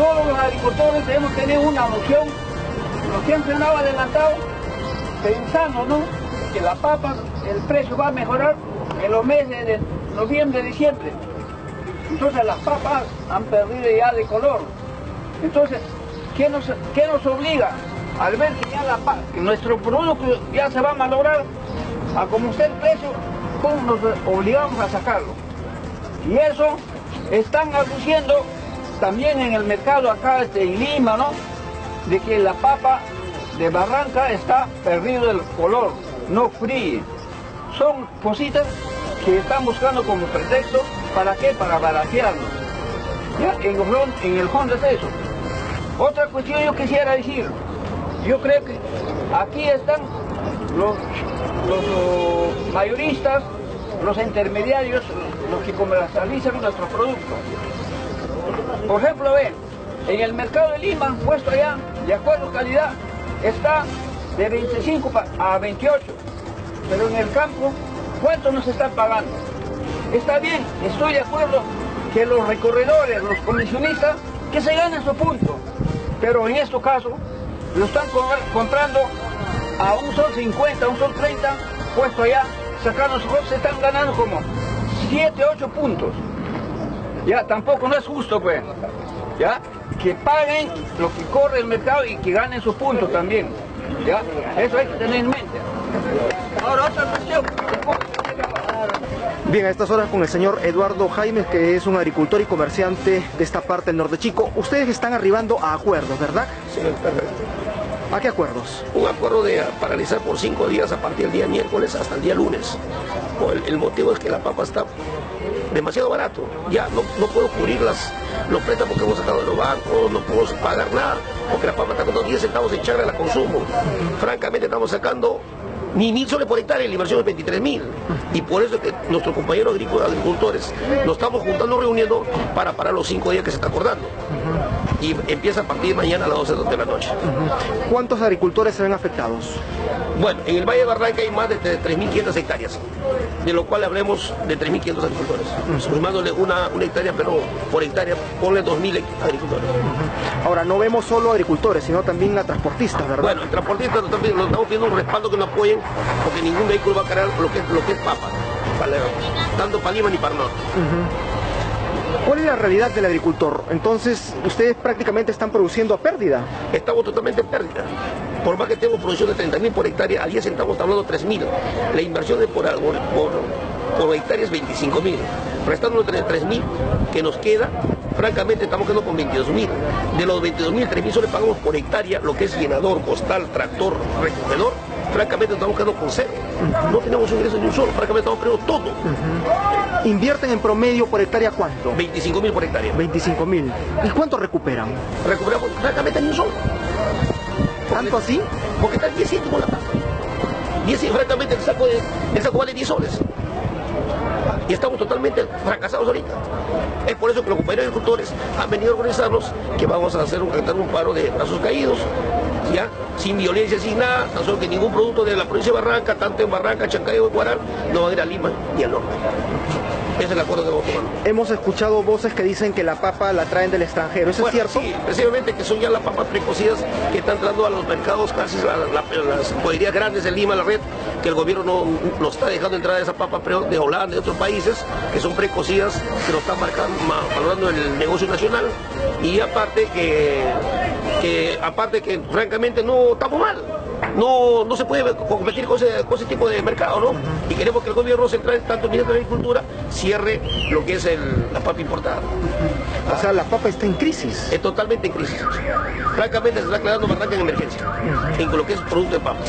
todos los agricultores debemos tener una noción, lo siempre andaba adelantado, pensando, ¿no? Que la papa, el precio va a mejorar en los meses de noviembre, diciembre. Entonces las papas han perdido ya de color. Entonces, ¿qué nos, qué nos obliga? Al ver que ya la, que nuestro producto ya se va a malograr, a como esté el precio, ¿cómo nos obligamos a sacarlo? Y eso están aduciendo también en el mercado acá este, en Lima, ¿no? De que la papa de Barranca está perdido el color, no fríe. Son cositas que están buscando como pretexto, ¿para qué? Para baratearnos. ¿Ya? En, el, en fondo es eso. Otra cuestión yo quisiera decir, yo creo que aquí están los mayoristas, los intermediarios, los que comercializan nuestros productos. Por ejemplo, ven, en el mercado de Lima, puesto allá, de acuerdo calidad, está de 25 a 28. Pero en el campo, ¿cuánto nos están pagando? Está bien, estoy de acuerdo que los recorredores, los comisionistas, que se ganen su punto. Pero en este caso, lo están comprando a un sol 50, a un sol 30, puesto allá, sacando su se están ganando como 7, 8 puntos. Ya, tampoco no es justo, pues. Ya, que paguen lo que corre el mercado y que ganen sus puntos también. Ya, eso hay que tener en mente. Ahora, otra cuestión. Bien, a estas horas con el señor Eduardo Jaime, que es un agricultor y comerciante de esta parte del norte chico. Ustedes están arribando a acuerdos, ¿verdad? Sí, perfecto. ¿A qué acuerdos? Un acuerdo de paralizar por cinco días a partir del día miércoles hasta el día lunes. El, el motivo es que la papa está demasiado barato. Ya no, no puedo cubrir las, los préstamos que hemos sacado de los bancos, no puedo pagar nada, porque la papa está con 10 centavos de charla la consumo. Francamente estamos sacando ni mil soles por hectárea, la inversión es 23 mil. Y por eso es que nuestros compañeros agricultores nos estamos juntando, reuniendo para parar los cinco días que se está acordando. Y empieza a partir de mañana a las 12 de la noche. ¿Cuántos agricultores se ven afectados? Bueno, en el Valle de Barranca hay más de 3.500 hectáreas, de lo cual hablemos de 3.500 agricultores. Sumándole una, una hectárea, pero por hectárea ponle 2.000 agricultores. Ahora, no vemos solo agricultores, sino también a transportistas, ¿verdad? Bueno, el transportista nos estamos pidiendo un respaldo que nos apoyen, porque ningún vehículo va a cargar lo que, lo que es papa, para, tanto para Lima ni para el norte. ¿Cuál es la realidad del agricultor? Entonces, ustedes prácticamente están produciendo a pérdida. Estamos totalmente en pérdida. Por más que tenemos producción de 30.000 por hectárea, a 10 centavos estamos hablando 3.000. La inversión de por, por, por hectárea es 25.000. Restando 3.000 que nos queda, francamente estamos quedando con 22.000. De los 22.000, 3.000 solo pagamos por hectárea lo que es llenador, costal, tractor, recogedor. Francamente estamos quedando con cero. No tenemos ingresos ni un solo, francamente estamos perdiendo todo. ¿Invierten en promedio por hectárea cuánto? 25 mil por hectárea. 25 mil. ¿Y cuánto recuperan? Recuperamos francamente ni un solo. ¿Tanto así? Porque está 10 céntimos la. 10 francamente el saco, de, el saco vale 10 soles. Y estamos totalmente fracasados ahorita. Es por eso que los compañeros agricultores han venido a organizarnos que vamos a hacer un, un paro de brazos caídos, ya, sin violencia, sin nada, tan solo que ningún producto de la provincia de Barranca, tanto en Barranca, Chancayo o Guaral, no va a ir a Lima ni al norte. Es el acuerdo que tomando. Hemos escuchado voces que dicen que la papa la traen del extranjero. ¿Eso bueno, es cierto? Sí, precisamente que son ya las papas precocidas que están entrando a los mercados casi la, la, las poderías grandes de Lima, la red, que el gobierno no, no está dejando entrar a esa papa de Holanda, de otros países, que son precocidas, que nos están marcando, valorando el negocio nacional. Y aparte que, que, aparte que francamente no estamos mal no, no se puede competir con ese, con ese tipo de mercado, ¿no? Y queremos que el gobierno central, tanto el Ministerio de Agricultura, cierre lo que es el, la papa importada. O sea, la papa está en crisis. Es totalmente en crisis. Francamente se está declarando Barranca en emergencia, en lo que es producto de papa.